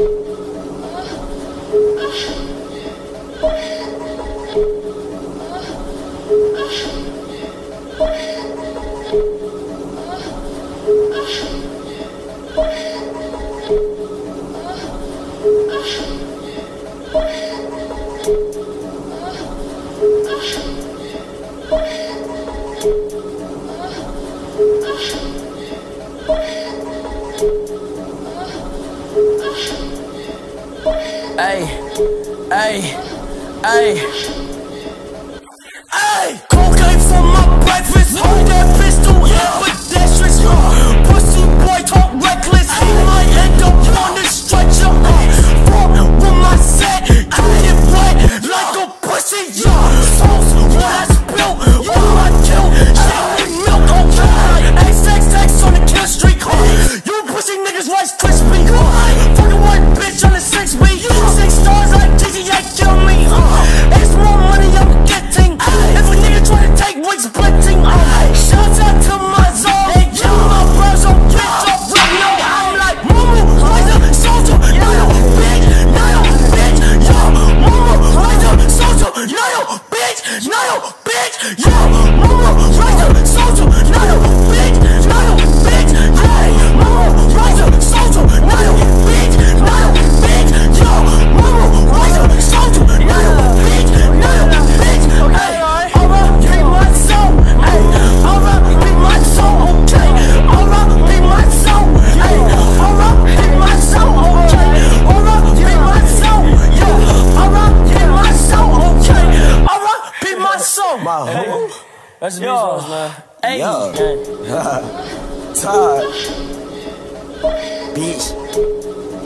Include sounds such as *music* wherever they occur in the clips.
Hey, hey.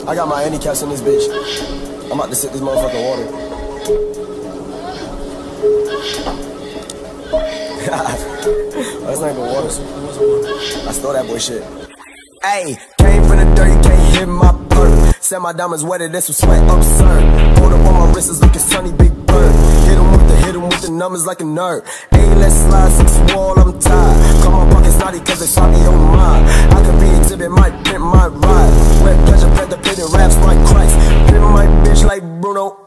I got my handicaps in this bitch. I'm about to sip this motherfucking water. oh, *laughs* that's not even water. I stole that boy shit. Hey, came from the dirt, you can't hit my perk. Said my diamonds wetter than some sweat, absurd. Pulled up on my wrist, it's looking sunny, big bird. Hit him with the, hit him with the numbers like a nerd. Hey, let's slide six wall, I'm tired. Call my pockets naughty cause they saw me on mine. I could be exhibit, might print my ride. Wet pleasure, pit, raps like Christ. Pin my bitch like Bruno.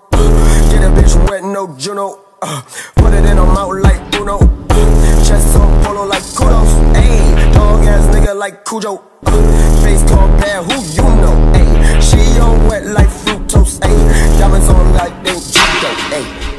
Get a bitch wet, no Juno. Uh, put it in her mouth like Bruno. Uh, chest on polo like kudos. Ayy, dog ass nigga like Cujo. Uh, face called bad, who you know? Ayy, she on wet like fructose. Ayy, diamonds on like they judo. Ayy.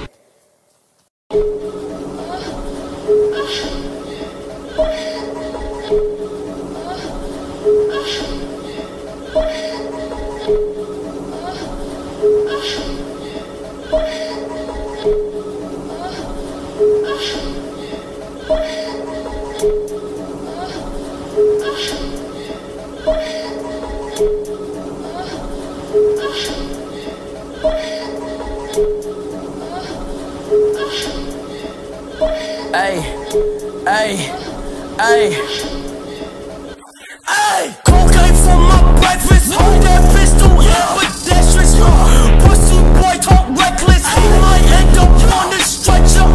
Hey, hey. Hey, cocaine for my breakfast. Hold that pistol, yeah, pedestrians. Pussy boy talk reckless. He might end up on the stretcher.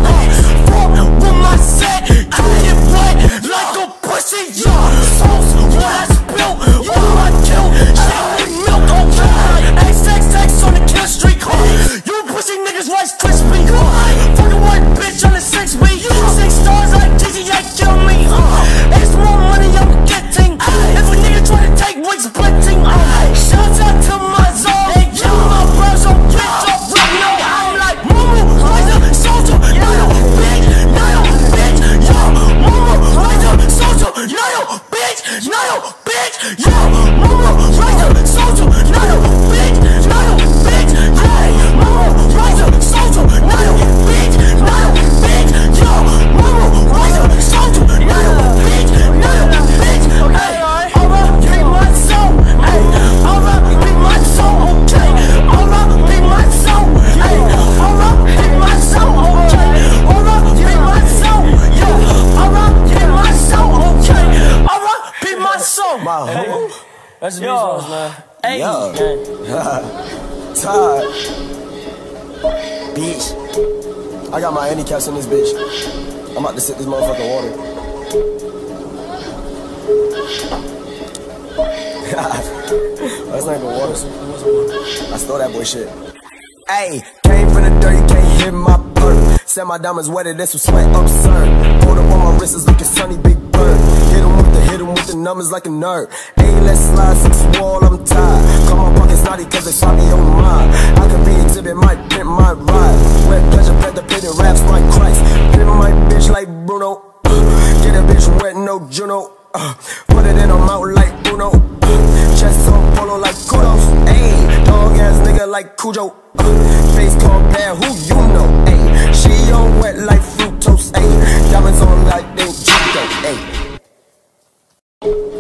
Fuck with my set, get it wet like a pussy. Yeah, sauce what I spill, what I kill. Shit with milk, oh, okay. XXX on the kill streak. You pussy niggas Rice Krispie. Fucking one bitch on the GTA kill me. Uh, I got in this bitch. I'm about to sip this motherfucking water. *laughs* That's not even water. I stole that boy shit. Ayy, came from the dirt, you can't hit my perk. Said my diamonds wetter, this was sweat absurd. Pulled up on my wrist, it's looking sunny, big bird. Hit him hit him with the numbers like a nerd. Ayy, let's slide six wall, I'm tired. Call my pockets naughty, cause they saw me on mine. I could be exhibit, might print my ride. Wet pleasure, pet the pit raps like Christ. Pimp my bitch like Bruno. Get a bitch wet, no Juno. Uh, put it in her mouth like Bruno. Uh, chest on polo like kudos. Ayy, dog ass nigga like Cujo. Uh, face called bad, who you know? Ayy, she on wet like fructose. Ayy, diamonds on like they Judo. Ayy. Hey,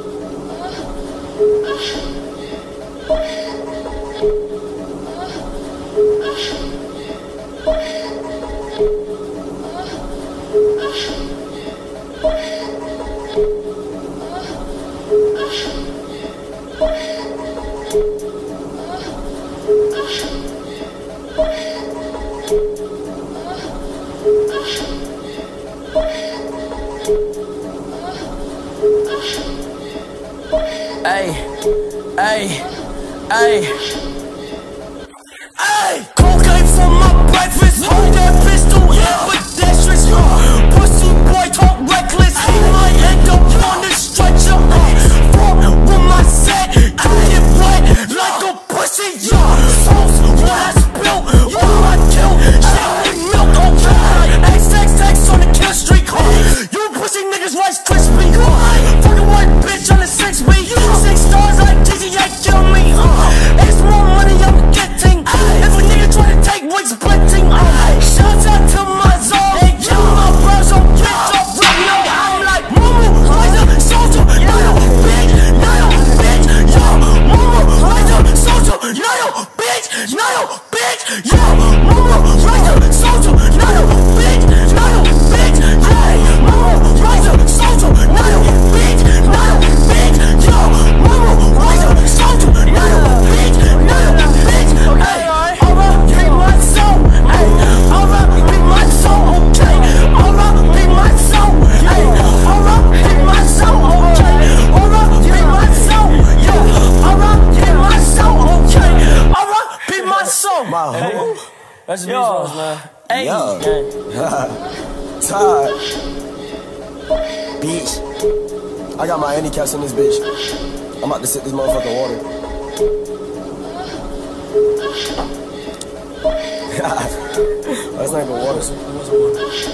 That's not even.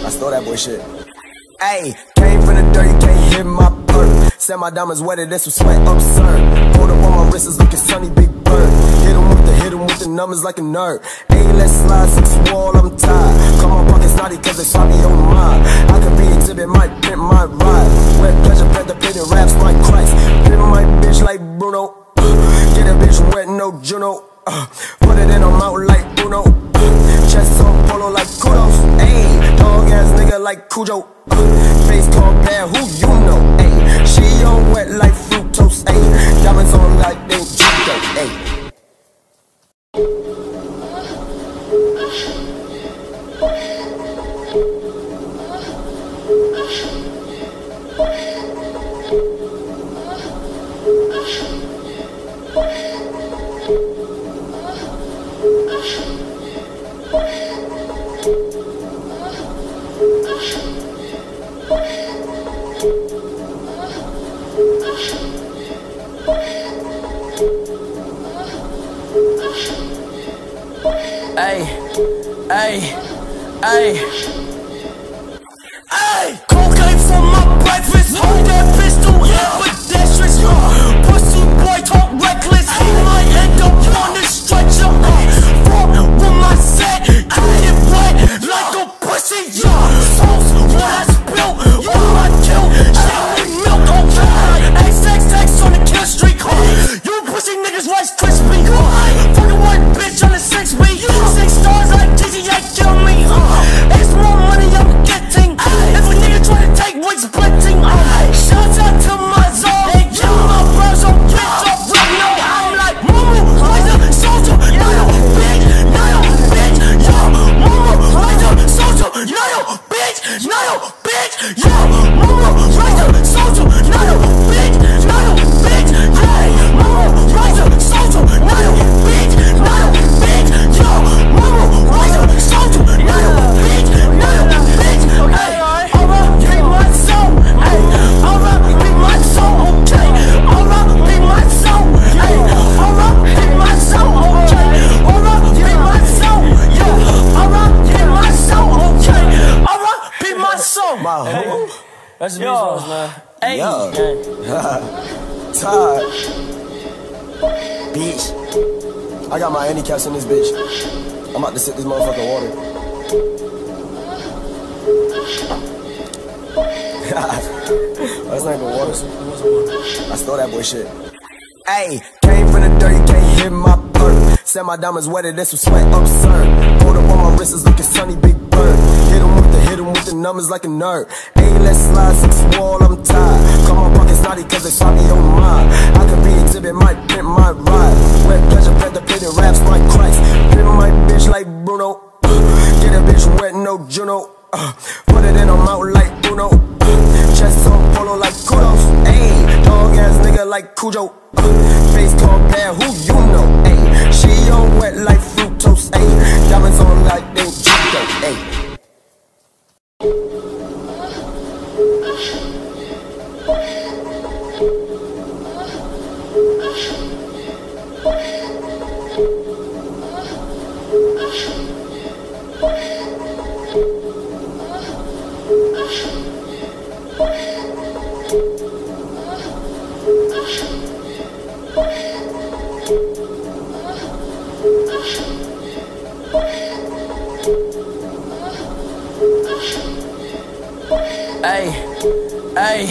I stole that boy shit. Ayy, came from the dirt, you can't hit my perk. Said my diamonds wetter, this was sweat absurd. Pulled up on my wrist, it's looking sunny, big bird. Hit him with the, hit him with the numbers like a nerd. Ayy, let's slide six wall, I'm tired. Call my pockets naughty, cause they saw me on mine. I could be exhibit, might pimp my ride. Wet pleasure, pet the pit raps like Christ. Pimp my bitch like Bruno. Get a bitch wet, no Juno. Uh, put it in her mouth like Bruno. Chest on polo like kudos. Ayy, dog ass nigga like Cujo. Uh, face called bad, who you know? Ayy, she on wet like fructose. Ayy, diamonds on like they Judo. Ayy. Hey, hey. Hey, cocaine for my breakfast. Hold that pistol, yeah, pedestrians. Uh, pussy boy talk reckless. He might end up on the stretcher. Fuck with my set, get wet like a pussy. Yeah, sauce what I spill, what I kill. Shit with milk, okay. XXX on the kill streak. You pussy niggas Rice. Uh, fucking white bitch on the six beat. Me. Uh, it's more money I'm getting. Nigga try to take. Uh, shouts out to my got in this bitch. I'm about to sip this motherfucking water. *laughs* That's not even water. I stole that boy shit. Hey, came from the dirty, can't hit my perk. Said my diamonds wetter than some sweat, absurd. Hold up on my wrist, is looking sunny, big bird. Hit him with the, hit him with the numbers like a nerd. Hey, let's slide six wall, I'm tired. Call my naughty cause they saw me on mine. I could be exhibit, my pimp, my ride. Wet pleasure, pet the pit, raps like Christ. Pimp my bitch like Bruno. Get a bitch wet, no Juno. Uh, put it in a mouth like Bruno. Chest on polo like kudos. Ayy, dog ass nigga like Cujo. Uh, face called bad, who you know? Ayy, she on wet like fructose. Ayy, diamonds on like they Judo. Ayy. Hey, hey,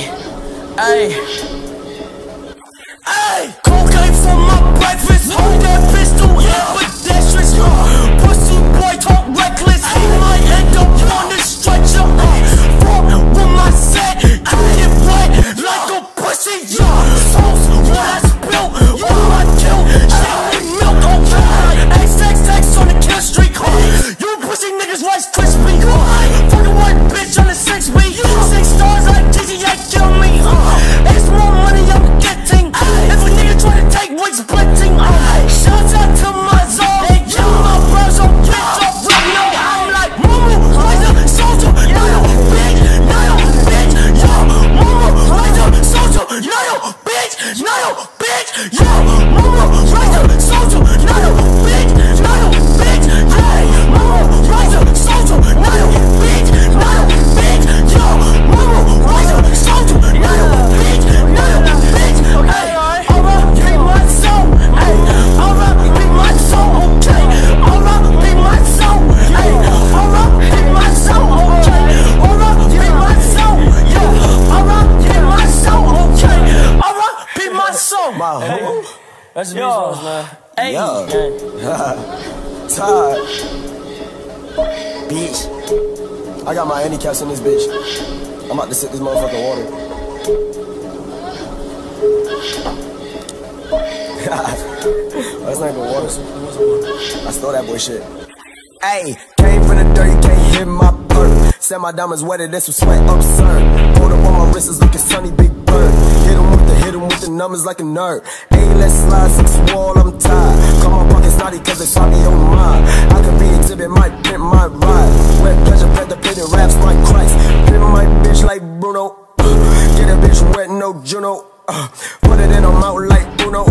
hey. Got in this bitch. I'm about to sip this motherfucking water. *laughs* That's not even water. I stole that boy shit. Hey, came from the dirty, can't hit my perk. Said my diamonds wetter than some sweat, absurd. Hold up on my wrist, is looking sunny, big bird. Hit him with the, hit him with the numbers like a nerd. Hey, let's slide six wall, I'm tired. Naughty cause they saw me on mine. I could be exhibit, my pimp, my ride. Wet pleasure, pet the pit, raps like Christ. Pimp my bitch like Bruno. Get a bitch wet, no Juno. Uh, put it in a mouth like Uno.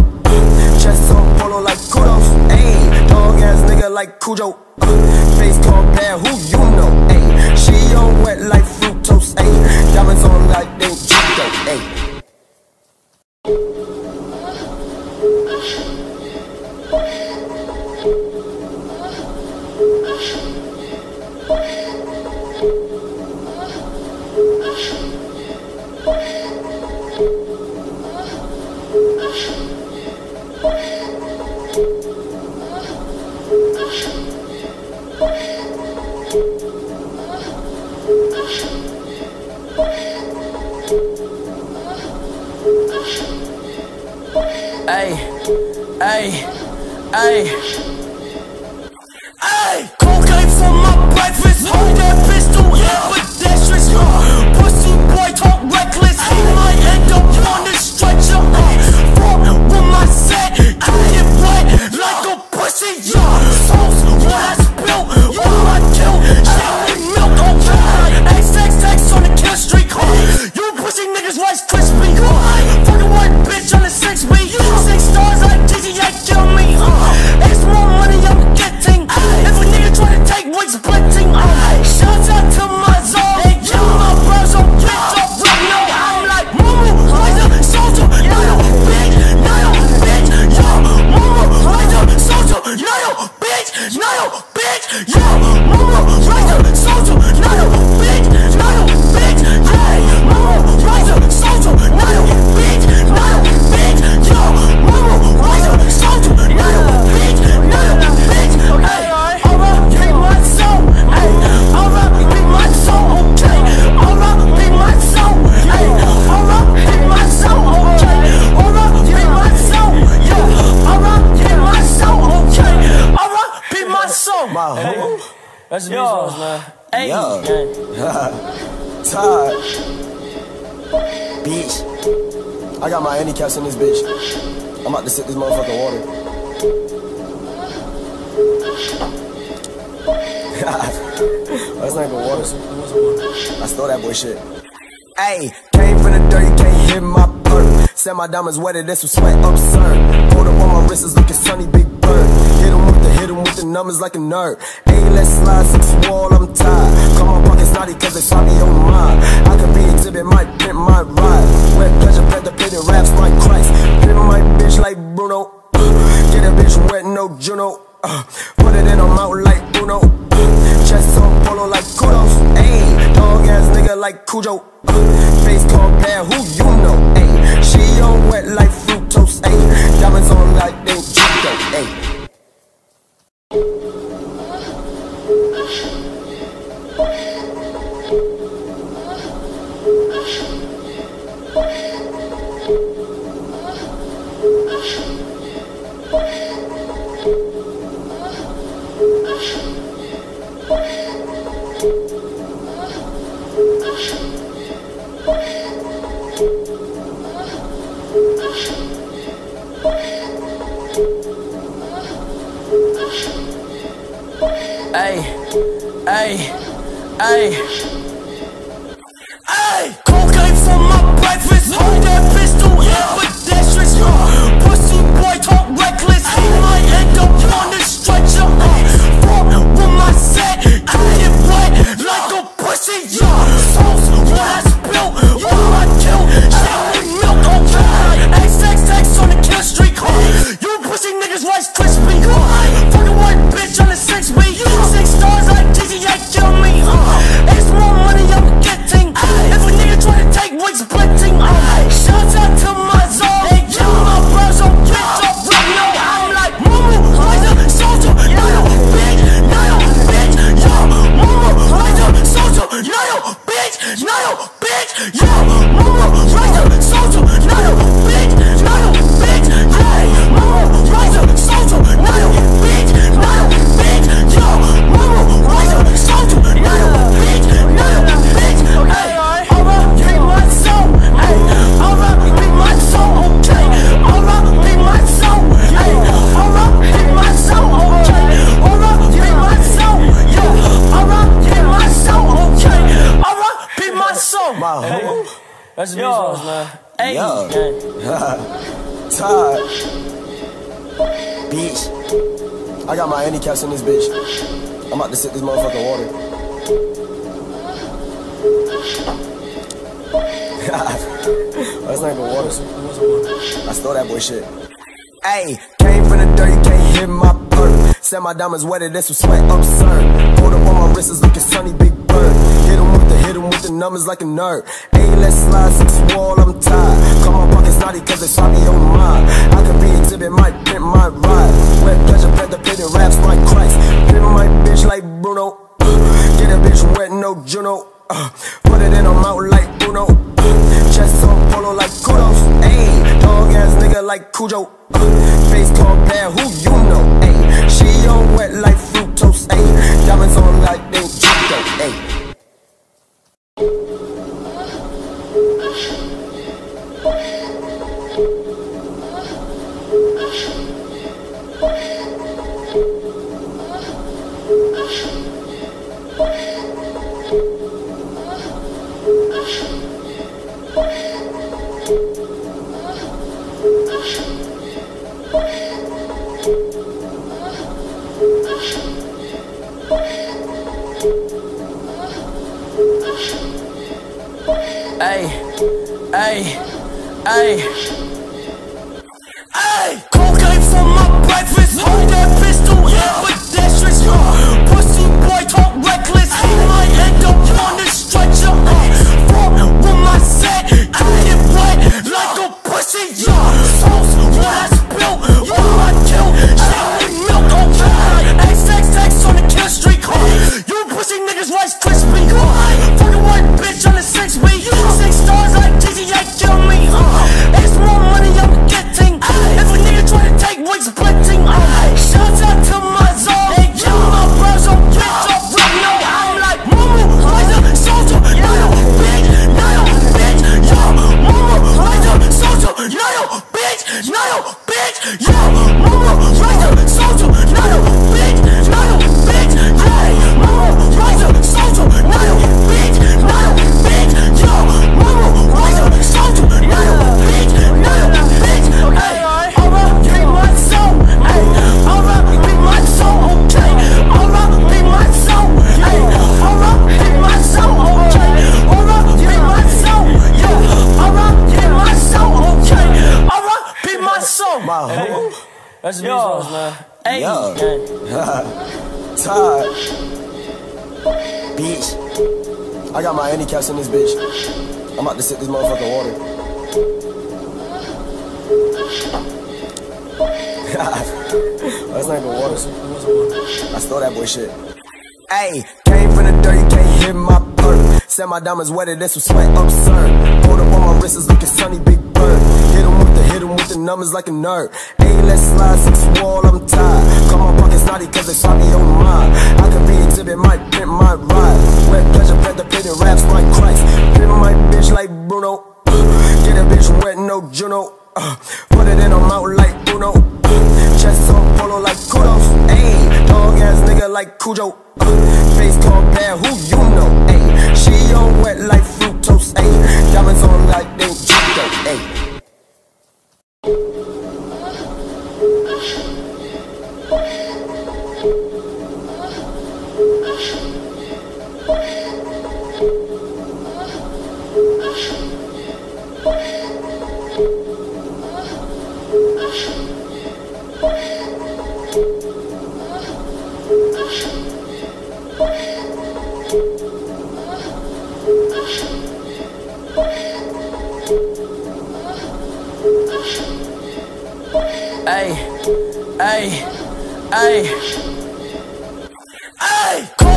Chest on polo like kudos. Ayy, dog ass nigga like Cujo. Uh, face called bad, who you know? Ayy, she on wet like fructose. Ayy, diamonds on like they Judo. Ayy. Hey, hey. Hey, cocaine for my breakfast. Hold that pistol, yeah, that's just Pussy boy talk reckless. He might end up on the stretcher. Fuck with my set, get wet like a pussy, yeah. Sauce, what I spill, what I kill. Shit milk, oh okay. XXX on the kill streak. You pussy niggas Rice Krispie. Fucking one bitch on the kill me. Uh, it's more money my handicaps in this bitch. I'm about to sip this motherfucking water. *laughs* That's not even water. I stole that boy shit. Hey, Said my diamonds wetter than some sweat absurd. Pulled up on my wrists, looking sunny, big bird. Hit him with the, hit him with the numbers like a nerd. Hey, let's slide six wall, I'm tired. Call my pockets naughty cause they saw me on mine. I could be exhibit, might print my ride. Wet pleasure, pet the painted raps like Christ. Pimp my bitch like Bruno. Get a bitch wet, no Juno. Uh, put it in her mouth like Bruno. Uh, chest on polo like kudos. Ayy, dog ass nigga like Cujo. Uh, face called bad, who you know? Ayy, she on wet like fructose. Ayy, diamonds on like they Judo. Ayy. Hey, hey, hey. Hey, cocaine for my breakfast. Hold that pistol, ambidextrous. Pussy boy talk reckless. He might end up on the stretcher. Fuck with my set, get wet like a pussy. Sauce, I got my handicaps in this bitch. I'm about to sip this motherfucking water. *laughs* That's not even water. I stole that boy shit. Hey, came from the dirt, you can't hit my perk. Said my diamonds wetter than some sweat absurd. Pulled up on my wrists, looking sunny, big bird. Hit him with the, hit him with the numbers like a nerd. Hey, let's slide six wall, I'm tired. Call my pockets naughty cause they me on mine. I could be exhibit, might print my ride. Wet like Cujo. Face called bad, got my handicaps in this bitch. I'm about to sip this motherfucking water. *laughs* That's not even water. I stole that boy shit. Hey, came from the dirt, you can't hit my perk. Said my diamonds wetter than some sweat absurd. Pulled up on my wrist, is looking sunny, big bird. Hit him with the, hit him with the numbers like a nerd. Hey, let's slide six wall, I'm tired. Call my pockets naughty cause they saw me on mine. I could be exhibit, might print my ride. Wet pleasure, the pit, raps like Christ. Pin my bitch like Bruno. Get a bitch wet, no Juno. Uh, put it in her mouth like Bruno. Chest on polo like kudos. Ayy, dog ass nigga like Cujo. Face called bad, who you know? Ayy, she on wet like fructose. Ayy, diamonds on like they judo. Ayy. Hey, hey. Hey,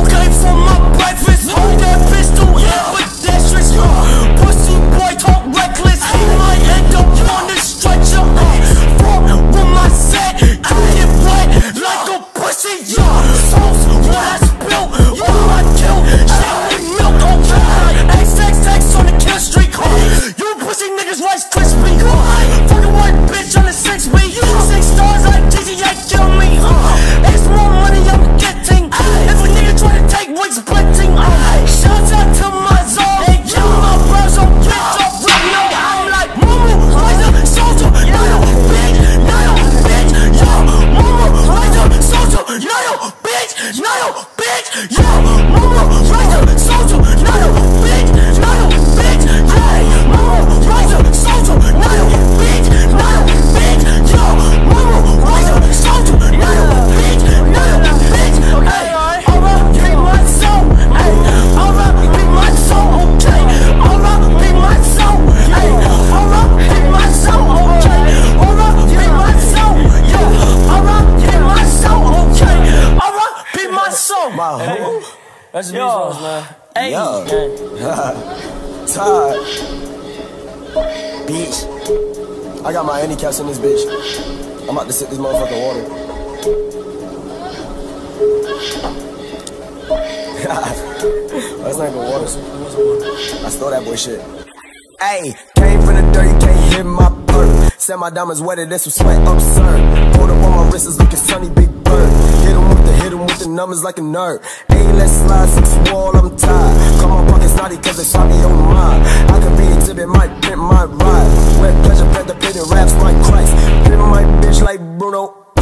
diamonds wetter than some sweat absurd. Pulled up on my wrist, is looking sunny, big bird. Hit him with the, hit him with the numbers like a nerd. Hey, let's slide six wall, I'm tired. Call my pockets naughty cause saw me on mine. I could be exhibit, might print my ride. Wet pleasure, pet the pit, raps like Christ. Pin my bitch like Bruno. *sighs*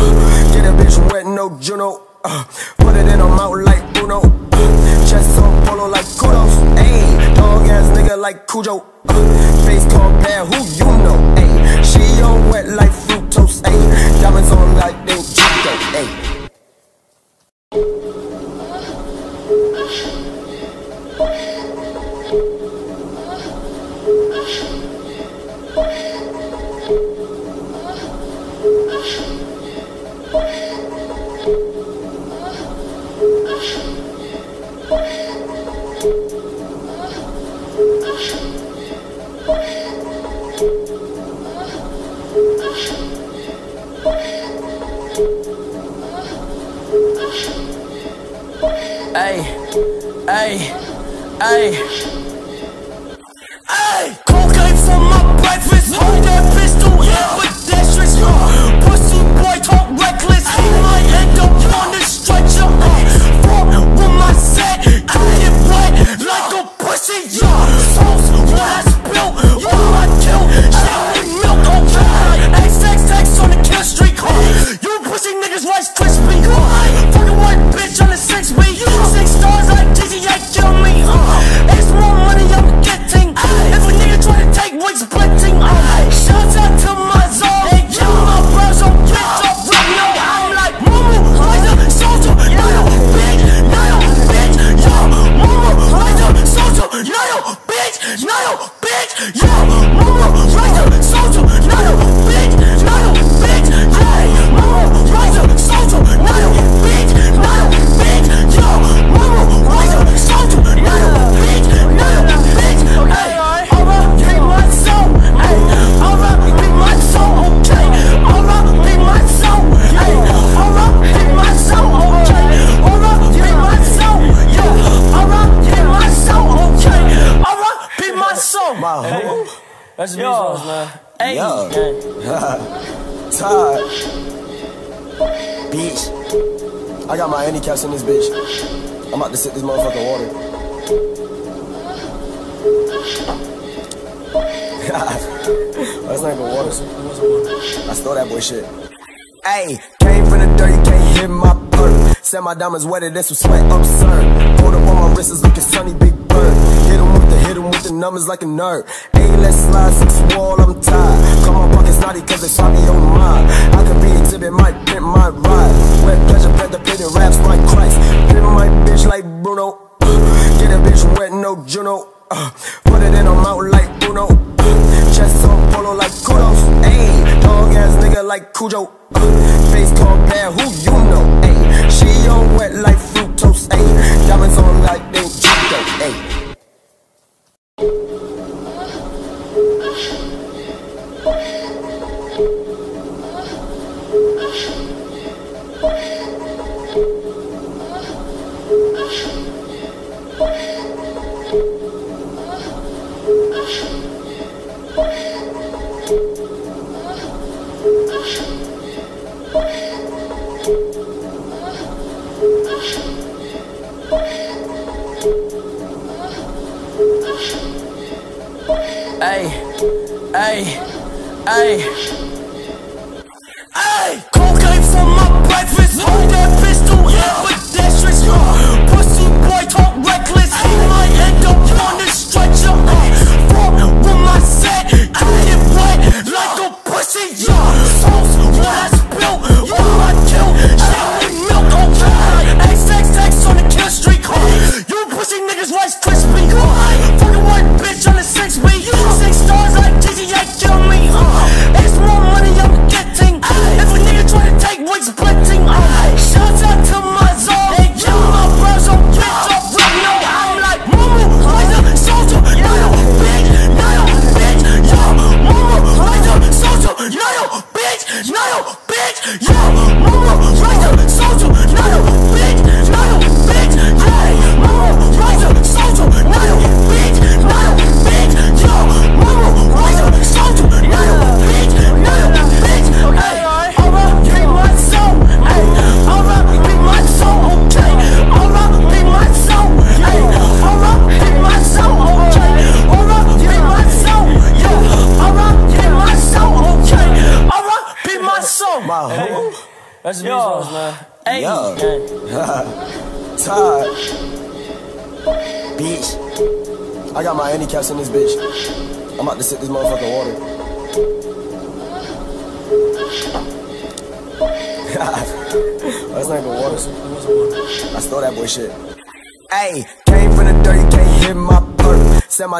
Get a bitch wet, no Juno. Uh, *sighs* put it in her mouth like Bruno. Uh, *sighs* chest on polo like kudos. Ayy, dog ass nigga like Cujo. Uh, face called bad, who you know? Ayy, on wet like fructose. Ayy, diamonds on like they judo. Ayy. That's the Bezos, man. Hey, gang. Todd. Bitch. I got my handicaps in this bitch. I'm about to sip this motherfucking water. *laughs* That's not even water. I stole that boy shit. Ayy, came from the dirt, you can't hit my perk. Said my diamonds wetter than some sweat, absurd. Pulled up on my wrist, it's looking sunny, big bird. With the, numbers like a nerd. Ayy, let's slide six wall, I'm tired. Call my pockets naughty cause they saw me on mine. I could be exhibit, might pimp my ride. Wet pleasure, pet the pitted raps like Christ. Pimp my bitch like Bruno. Get a bitch wet, no Juno. Uh, put it in her mouth like Bruno. Chest on polo like kudos. Ayy, dog ass nigga like Cujo. Uh, face called bad, who you know? Ayy, she on wet like fructose. Ayy, diamonds on like they Judo. Ayy. Hey, hey, hey. Ay, cocaine for my breakfast. Hold that pistol, ambidextrous. Uh, pussy boy talk reckless. He might end up on the stretcher. Fuck with my set. I get wet like a pussy. Yeah, sauce what I spill, what I kill.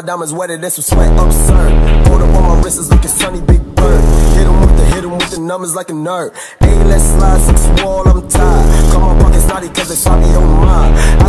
My diamonds wetter than some sweat, absurd. Pulled up on my wrist, it's looking sunny, big bird. Hit him with the, hit him with the numbers like a nerd. Ayy, let's slide six wall, I'm tired. Call my pockets naughty cause they saw me on mine.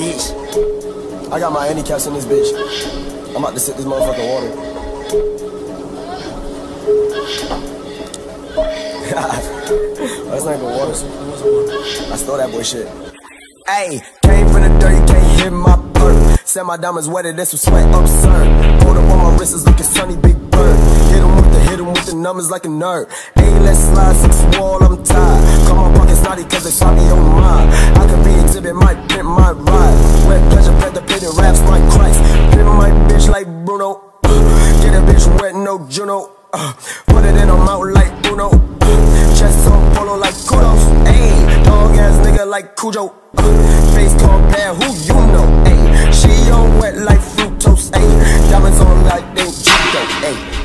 Bitch. I got my handicaps in this bitch. I'm about to sip this motherfucking water. *laughs* That's not even water. I stole that boy shit. Hey, came from the dirty, can't hit my perk. Said my diamonds wetter, this was sweat absurd. Pulled up on my wrist, is looking sunny, big bird. Hit him with the, hit him with the numbers like a nerd. Hey, let's slide, six wall, I'm tired. Call my naughty, cause they saw me on mine. I could be exhibit, my pimp, my ride. Wet pleasure, pet the pit, raps like Christ. Pimp my bitch like Bruno. Get a bitch wet, no Juno. Uh, put it in a mouth like Bruno. Chest on polo like kudos. Ayy, dog ass nigga like Cujo. Uh, face called bad, who you know? Ayy, she on wet like fructose. Ayy, diamonds on like they judo. Ayy.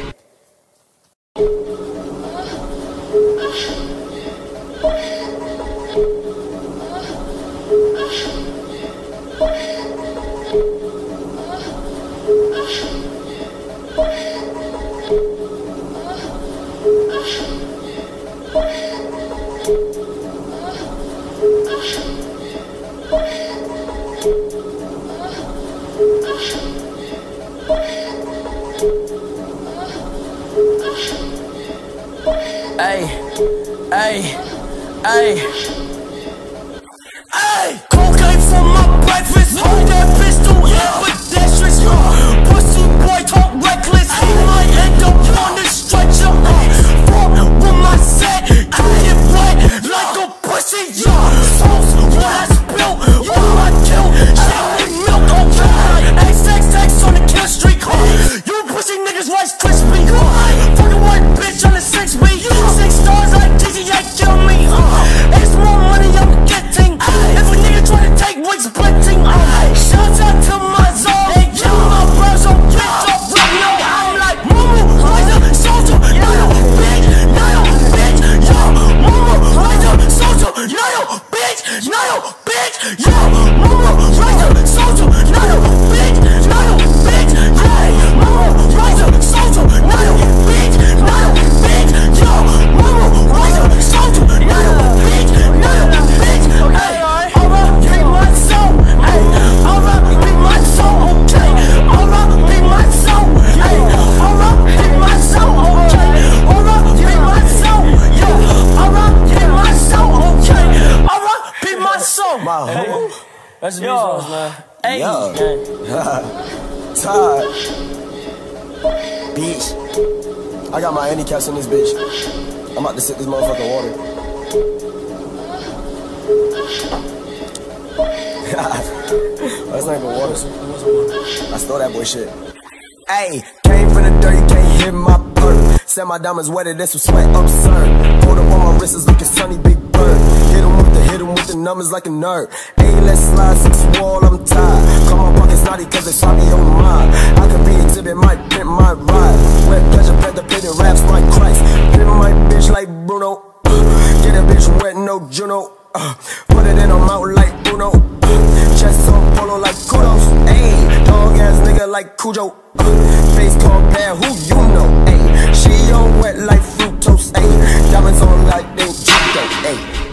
Hey, hey. Hey, cocaine for my breakfast. Hold that pistol, yeah, that's just Pussy boy talk reckless. He might end up on the stretcher. Fuck with my set, get wet like a pussy, yeah. Sauce, what I spill, what I kill. Shit with milk, okay. XXX on the kill streak. You pussy niggas Rice Krispie. Fucking white bitch on the six beat. Six stars GTA kill me. It's Got my handicaps in this bitch. I'm about to sip this motherfucking water. *laughs* That's not even water. I stole that boy shit. Hey, came from the dirty, can't hit my perk. Said my diamonds wetter, this was sweat absurd. Pulled up on my wrists, looking sunny, big bird. Hit him with the, hit him with the numbers like a nerd. Hey, let's slide, six wall, I'm tired. Call my naughty, cause they saw me on mine. I could be exhibit, my pimp, my ride. Wet pleasure, pet the pit, raps like Christ. Pimp my bitch like Bruno. Get a bitch wet, no Juno. Uh, put it in a mouth like Bruno. Chest on polo like kudos. Ayy, dog ass nigga like Cujo. Uh, face called bad, who you know? Ayy, she on wet like fructose. Ayy, diamonds on like they judo. Ayy.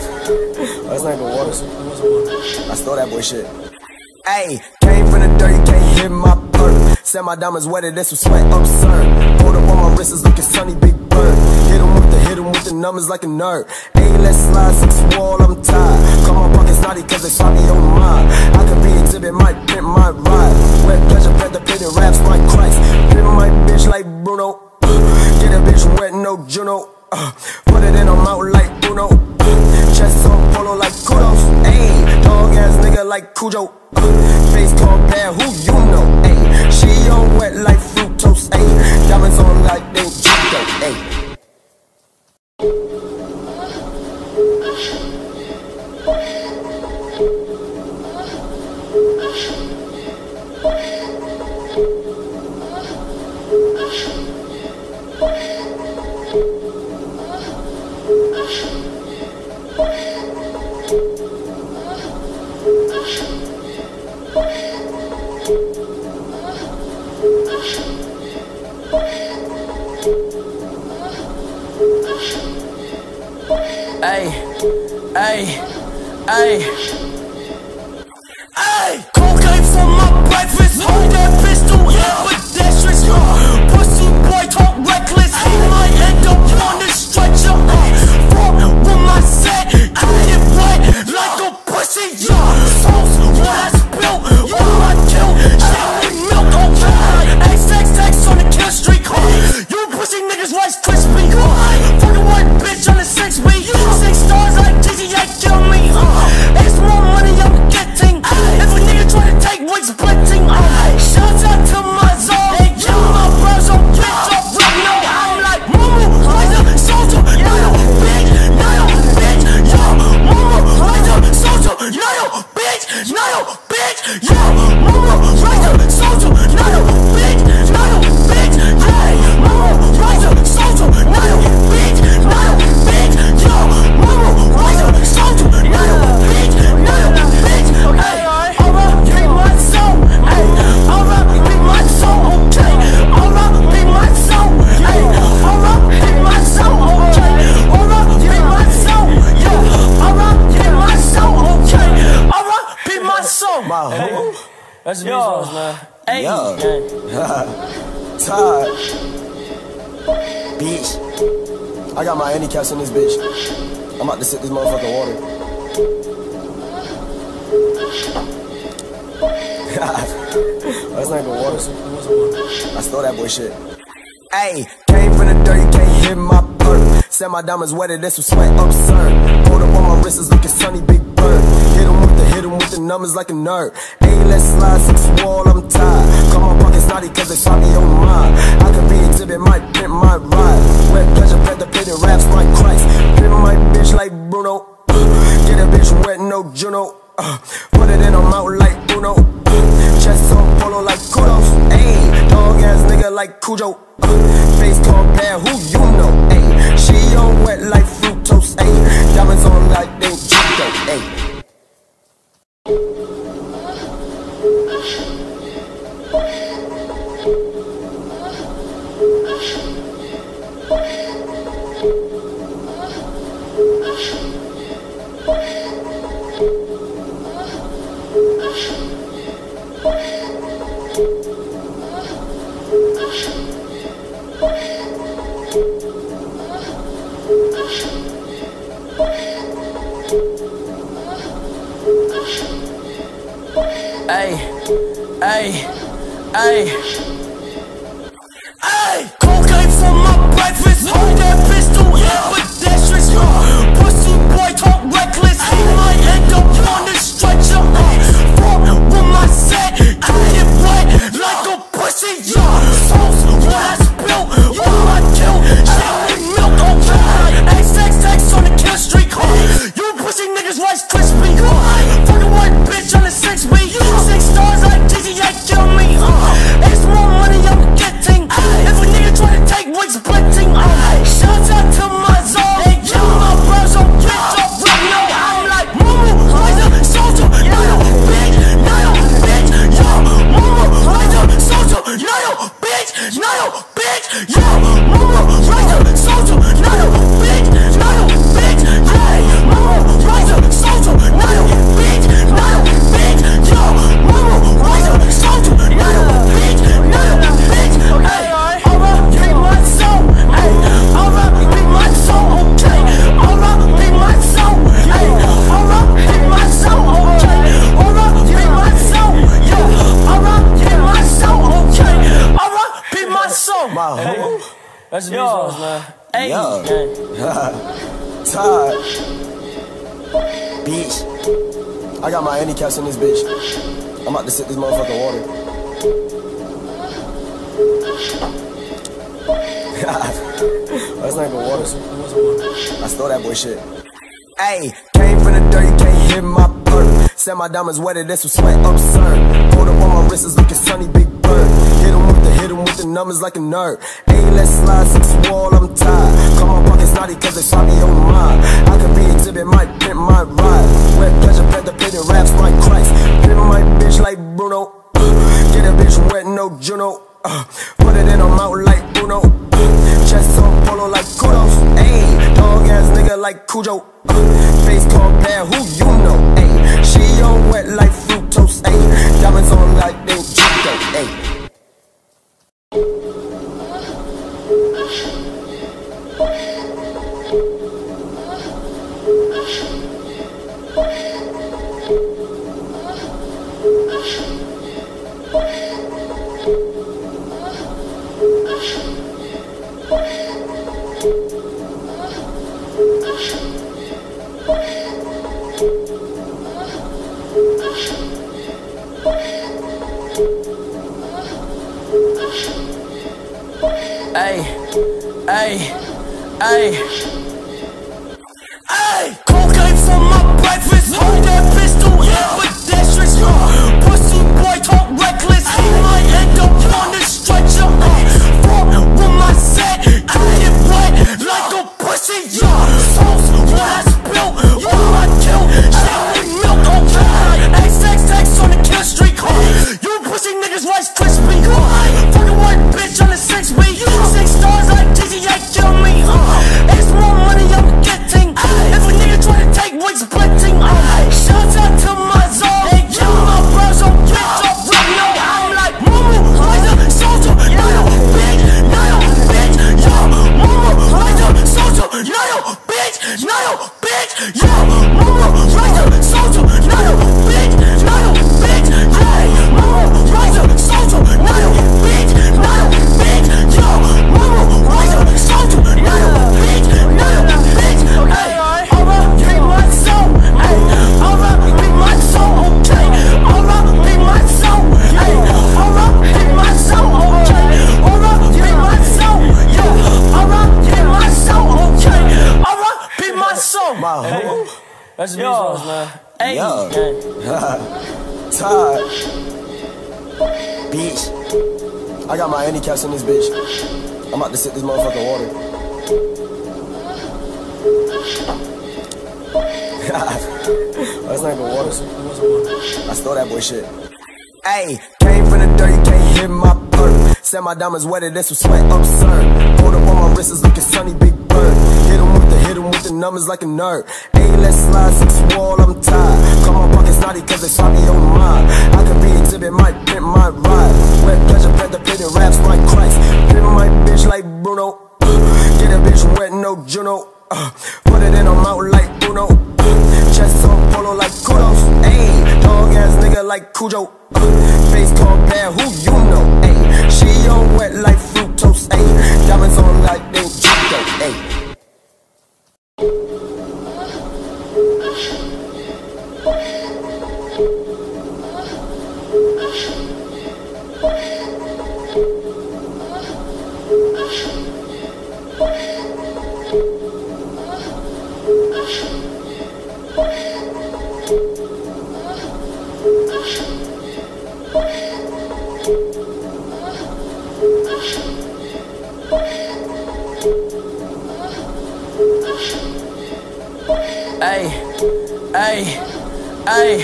That's not even. I stole that boy shit. Hey, came from the dirt, you can't hit my perk. Said my diamonds wetter than some sweat, absurd. Pulled up on my wrist, is looking sunny, big bird. Hit him with the, hit him with the numbers like a nerd. Hey, let's slide six wall, I'm tired. Call my pockets naughty cause they saw me on mine. I could be exhibit, might print my ride. Wet pleasure, penetrated raps like Christ. Pimp my bitch like Bruno. Get a bitch wet, no Juno. Uh, put it in her mouth like Bruno. Uh, chest on polo like kudos. Ayy, dog ass nigga like Cujo. Uh, face called bad, who you know? Ayy, she on wet like fructose. Ayy, diamonds on like they Judo. Ayy. Hey, hey, hey. Ay, cocaine for my breakfast. Hold that pistol, yeah, pedestrians. Uh, pussy boy talk reckless. He might end up on the stretcher. Fuck with my set, get wet like a pussy. Yeah, sauce what I spill, what I kill. Shit with milk, okay. XXX on the kill streak. You pussy niggas Rice Krispie. Uh, fucking white bitch on the six B. Six it's more money I'm getting. If nigga try to take uh, shout out to in this bitch. I'm about to sip this motherfucking water. *laughs* That's not even water. I stole that boy shit. Hey, came from the dirt, you can't hit my perk. Said my diamonds wetter than some sweat, absurd. Pulled up on my wrist, is looking sunny, big bird. Hit him with the, hit him with the numbers like a nerd. Hey, let's slide six wall, I'm tired. Call my naughty cause they saw me on mine. I could be exhibit, might print my ride. Wet pleasure, penetrated raps like Christ. Pimp my bitch like Bruno. Get a bitch wet, no Juno. Uh, put it in her mouth like Bruno. Chest on polo like kudos. Ayy, dog ass nigga like Cujo. Face called bad, who you know? Ayy, she on wet like fructose. Ayy, diamonds on like they Judo. Ayy. Hey, hey. My handicaps in this bitch. I'm about to sip this motherfucking water. *laughs* That's not good water. I stole that boy shit. Hey, came from the dirt, you can't hit my perk. Said my diamonds wetter than some sweat absurd. Pulled up on my wrists, looking sunny, big bird. Hit him with the, hit him with the numbers like a nerd. Hey, let's slide six wall, I'm tired. Call my pockets naughty cause they saw me on mine. I could be exhibit, might pimp my ride. Wet pleasure, pet the pit raps like Christ. Pimp my bitch like Bruno. Get a bitch wet, no Juno. Uh, put it in her mouth like Bruno. Chest on polo like kudos. Ayy, dog ass nigga like Cujo. Face called bad, who you know? Ayy, she on wet like fructose. Ayy, diamonds on like they Judo. Ayy. Hey, hey. Hey, cocaine for my breakfast. Hold that pistol, ambidextrous. Uh, pussy boy talk reckless. He might end up on the stretcher. Fuck with my set, get it wet like a pussy. Yeah, sauce what I spill, what I kill. Shit with milk, okay. XXX on the kill streak. Pussy niggas Rice Krispie. Uh, fucking white bitch on the six week. Six stars like GTA kill me. Uh, it's more money I'm getting. If a nigga try to take what's splitting. Uh, shout out to my zone. They kill my bros on bitch off right now. I'm like Momo, Liza, Soldier, Nayo, bitch, Nayo, bitch, yo. Momo, Liza, Soldier, Nayo, bitch, Nayo, bitch, yo. Momo, Liza, Bitch. I got my handicaps in this bitch. I'm about to sip this motherfucking water. *laughs* That's not good water. I stole that boy shit. Hey, came from the dirt, you can't hit my perk. Said my diamonds wetter than some sweat absurd. Pulled up on my wrists, looking sunny, big bird. The, numbers like a nerd. Hey, let's slide six wall, I'm tired. Call my pockets naughty cause they saw me on mine. I could be exhibit, might pimp my ride. Wet pleasure, pet the pit raps like Christ. Pimp my bitch like Bruno. Get a bitch wet, no Juno. Uh, put it in her mouth like Bruno. Uh, chest on polo like kudos. Ayy, dog ass nigga like Cujo. Uh, face called bad, who you know? Ayy, she on wet like fructose. Ayy, diamonds on like they Judo. Ayy. Ах, ах. Hey, hey, hey.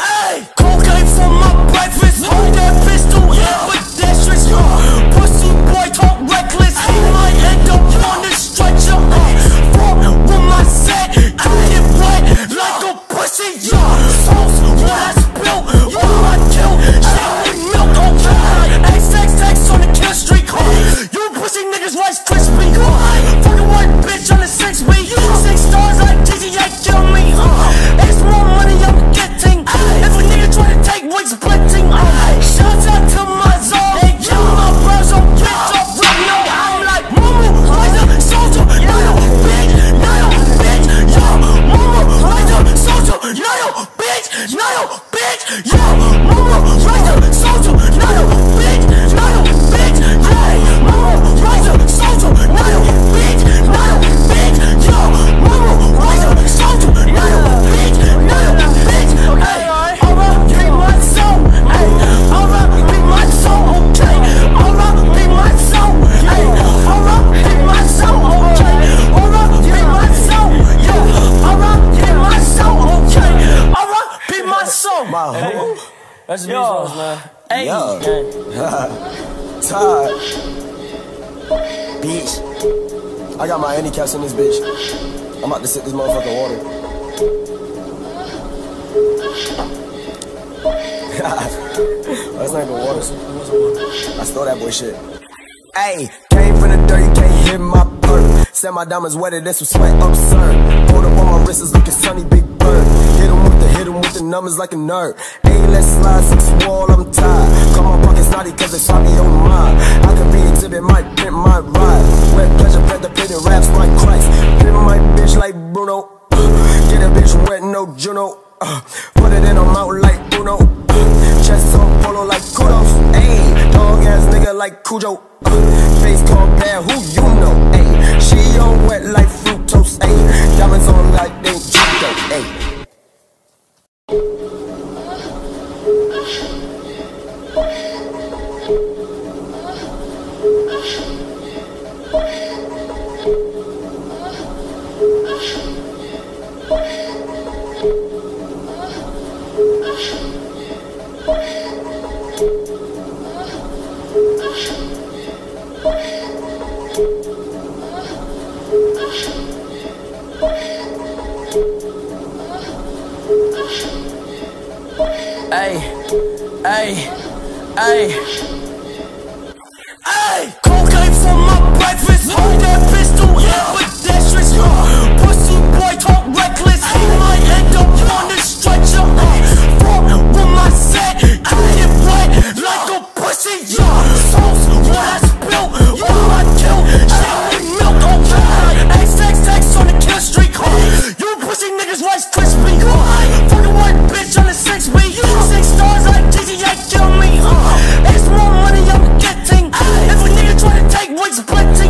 Hey, cocaine for my breakfast. Hold that pistol, ambidextrous. Uh, pussy boy talk reckless. He might end up on the stretcher. Fuck with my set, get it wet like a pussy. Yeah, sauce what I spill, got my handicaps in this bitch. I'm about to sip this motherfucking water. *laughs* That's not even water. I stole that boy shit. Hey, came from the dirt, you can't hit my perk. Said my diamonds wetter than some sweat, absurd. Hold up on my wrist, it's looking sunny, big bird. Hit him with the, hit him with the numbers like a nerd. Hey, let's slide six wall, I'm tired. Call my pockets naughty cause they saw me on mine. I could be exhibit, might print my ride. Wet pleasure, Uh, put it in a mouth like Bruno. Chest on polo like kudos. Ayy, dog ass nigga like Cujo. Face called bad, who you know? Ayy, she on wet like fructose. Ayy, diamonds on like they judo. Ayy. Hey, hey. Hey, cocaine for my breakfast. Hold that pistol, yeah, pedestrians. Uh, pussy boy talk reckless. He might end up on the stretcher. Fuck with my set, I get wet like a pussy. Yeah, sauce what I spill, what I kill. Shit milk, okay. XXX on the kill streak. You pussy niggas Rice. Uh, fucking white bitch kill me. Uh, it's more money I'm getting. If a nigga try to take weight splitting.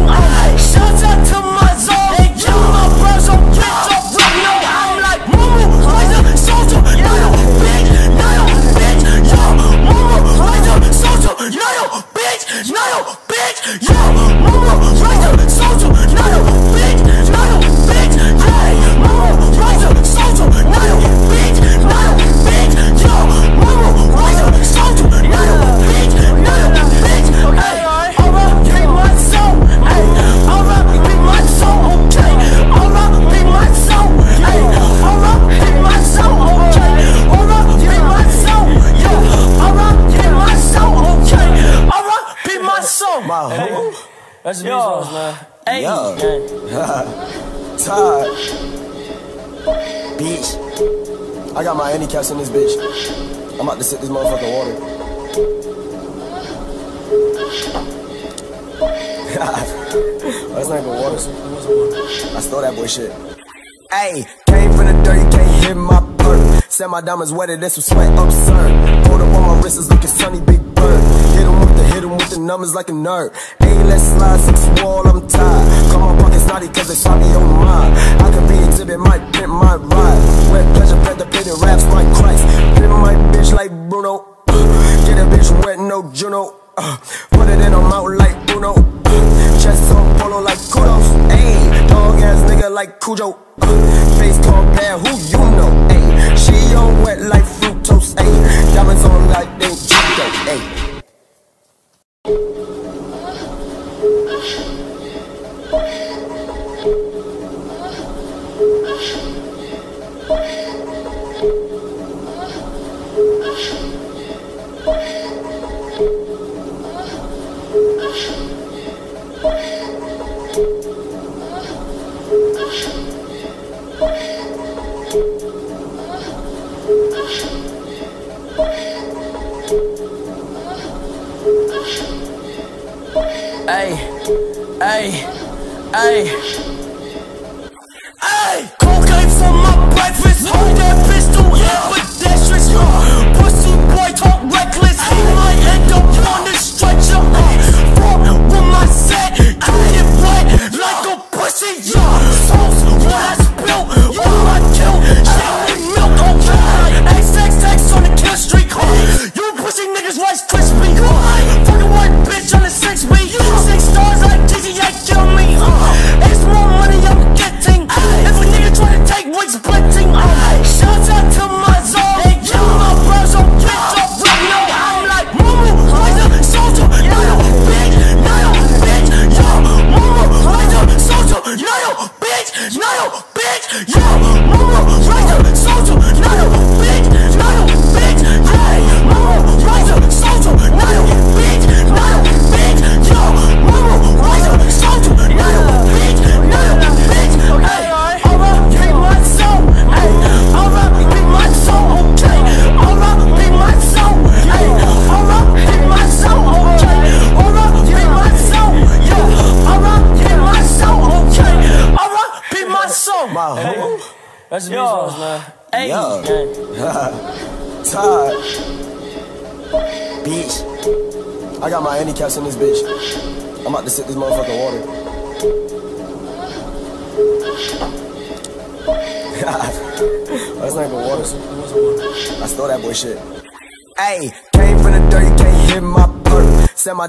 Got my handicaps in this bitch. I'm about to sip this motherfucking water. *laughs* That's not even water. I stole that boy shit. Hey, came from the dirt, you can't hit my perk. Said my diamonds wetter than some sweat, absurd. Hold up on my wrist, it's looking sunny, big bird. Hit him with the, hit him with the numbers like a nerd. Hey, let's slide six wall, I'm tired. My naughty cause they saw me on mine. I could be exhibit, might print my ride. Wet pleasure, pet the pit raps like Christ. Pimp my bitch like Bruno. Uh, get a bitch wet, no Juno. Uh, put it in her mouth like Bruno. Uh, chest on polo like kudos. Ayy, dog ass nigga like Cujo. Uh, face called bad, who you know? Ayy, she on wet like fructose. Ayy, diamonds on like they judo. Ayy. Hey, hey. Hey,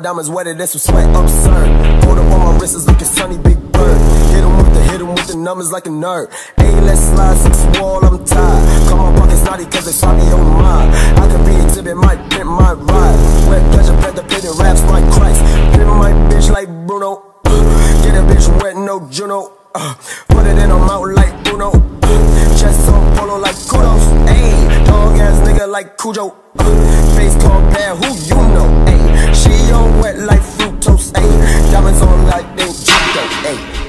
diamonds wetter than some sweat, absurd. Pulled up on my wrist, it's looking sunny, big bird. Hit him with the, hit him with the numbers like a nerd. Hey, let's slide six wall, I'm tired. Call my pockets naughty cause they saw me on mine. I could be exhibit, might pimp my ride. Wet pleasure, pet the pit, raps like Christ. Pimp my bitch like Bruno. Get a bitch wet, no Juno. Uh, put it in a mouth like Bruno. Chest on polo like kudos. Ayy, dog ass nigga like Cujo. Uh, face called who you know? Ayy, she on wet like fructose. Ayy, diamonds on like they judo. Ayy.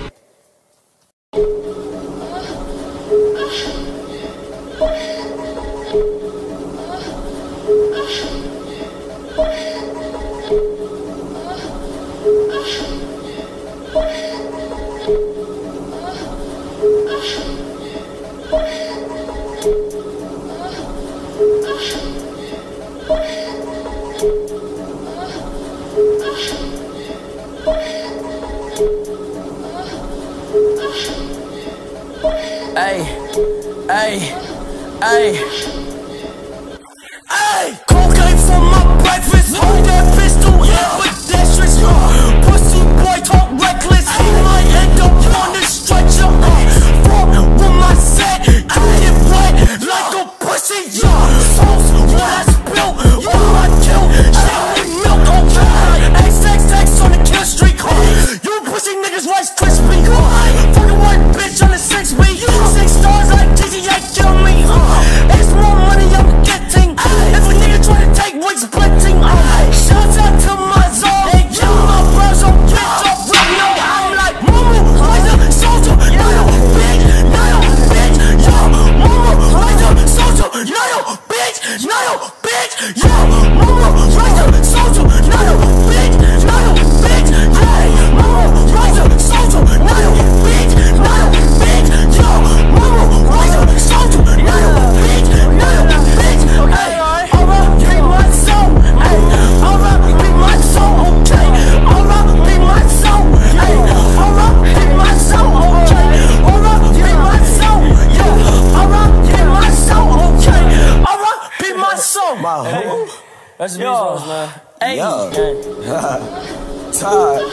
That's the songs, man. Hey. Hey. *laughs* Todd.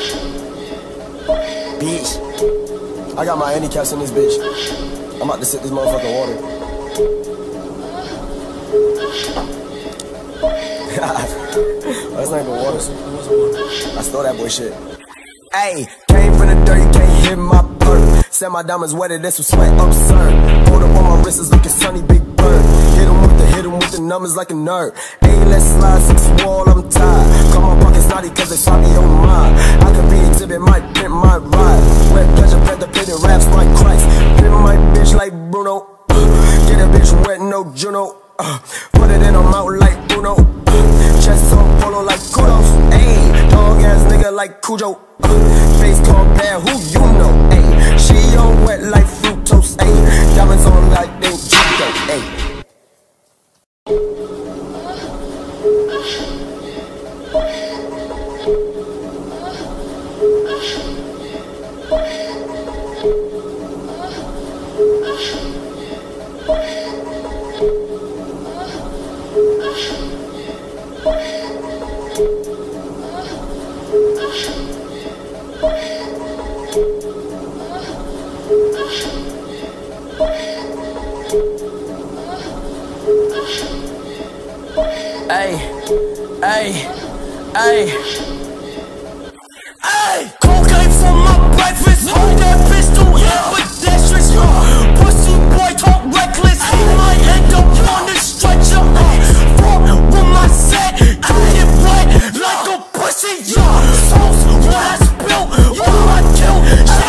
Bitch. I got my handicaps in this bitch. I'm about to sip this motherfucking water. *laughs* that's not even water. I stole that boy shit. Hey, came from the dirt, you can't hit my perk. Said my diamonds wetter than some sweat, absurd. Pulled up on my wrist, it's looking sunny, big bird. Hit him with the, numbers like a nerd. Hey, let's slide six wall, I'm tired. Call my pockets naughty cause they saw me on mine. I could be exhibit, might pimp my ride. Wet pleasure, pet the pit, raps like Christ. Pimp my bitch like Bruno. Get a bitch wet, no Juno. Uh, put it in a mouth like Bruno. Chest on polo like kudos. Ayy, dog ass nigga like Cujo. Uh, face called bad, who you know? Ayy, she on wet like fructose. Ayy, diamonds on like they. Ayy. Hey, hey, hey. Ay, cocaine for my breakfast. Hold that pistol, ambidextrous. Uh, pussy boy talk reckless. He might end up on the stretcher. Fuck with my set, get wet like a pussy. Yeah, sauce what I spill, what I kill.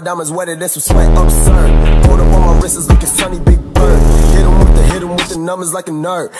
my diamonds wetter than some sweat, absurd. Hold up on my wrist is looking sunny, big bird. Hit him with the, hit him with the numbers like a nerd.